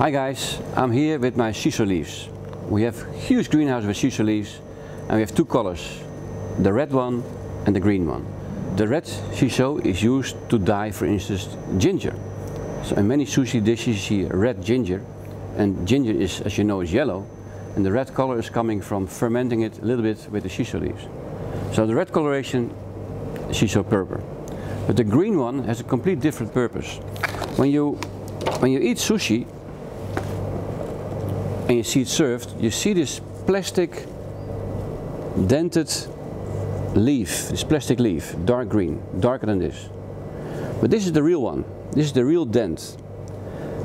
Hi guys, I'm here with my shiso leaves. We have huge greenhouse with shiso leaves and we have two colors, the red one and the green one. The red shiso is used to dye for instance ginger. So in many sushi dishes you see red ginger and ginger is as you know is yellow and the red color is coming from fermenting it a little bit with the shiso leaves. So the red coloration is shiso purpur. But the green one has a complete different purpose. When you when you eat sushi and you see it served, you see this plastic dented leaf, this plastic leaf, dark green, darker than this. But this is the real one. This is the real dent.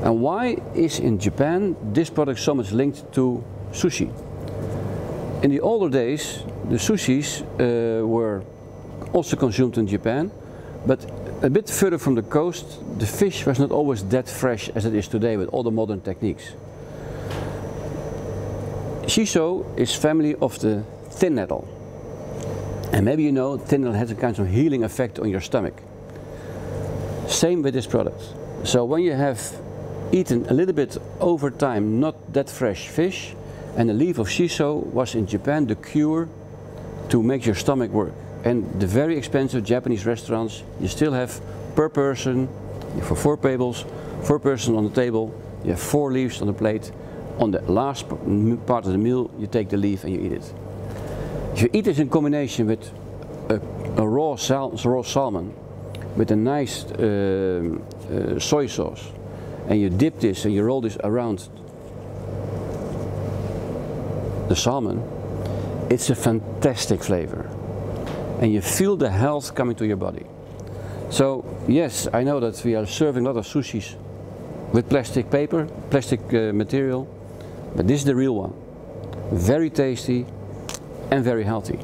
And why is in Japan this product so much linked to sushi? In the older days, the sushis uh, were also consumed in Japan, but a bit further from the coast, the fish was not always that fresh as it is today with all the modern techniques. Shiso is family of the thin nettle. And maybe you know thin nettle has a kind of healing effect on your stomach. Same with this product. So when you have eaten a little bit over time not that fresh fish and the leaf of shiso was in Japan the cure to make your stomach work. And the very expensive Japanese restaurants you still have per person for four tables, four person on the table, you have four leaves on the plate on the last part of the meal, you take the leaf and you eat it. If you eat this in combination with a, a raw, sal raw, salmon, with a nice uh, uh, soy sauce, and you dip this and you roll this around the salmon, it's a fantastic flavor. And you feel the health coming to your body. So yes, I know that we are serving a lot of sushis with plastic paper, plastic uh, material, but this is the real one. Very tasty and very healthy.